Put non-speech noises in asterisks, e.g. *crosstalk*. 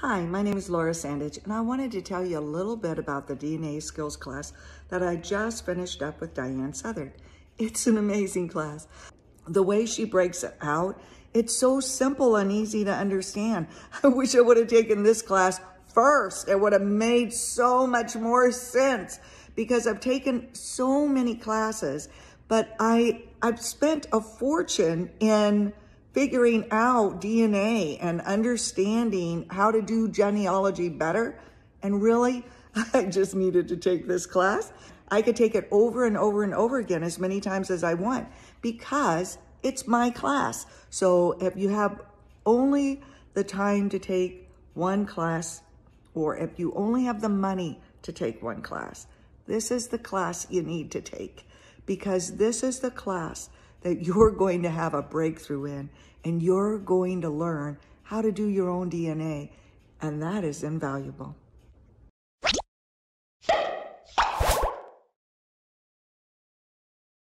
Hi, my name is Laura Sandage, and I wanted to tell you a little bit about the DNA skills class that I just finished up with Diahan Southard. It's an amazing class. The way she breaks it out, it's so simple and easy to understand. *laughs* I wish I would have taken this class first. It would have made so much more sense because I've taken so many classes, but I, I've spent a fortune in figuring out DNA and understanding how to do genealogy better. And really, *laughs* I just needed to take this class. I could take it over and over and over again as many times as I want because it's my class. So if you have only the time to take one class or if you only have the money to take one class, this is the class you need to take because this is the class that you're going to have a breakthrough in and you're going to learn how to do your own DNA. And that is invaluable.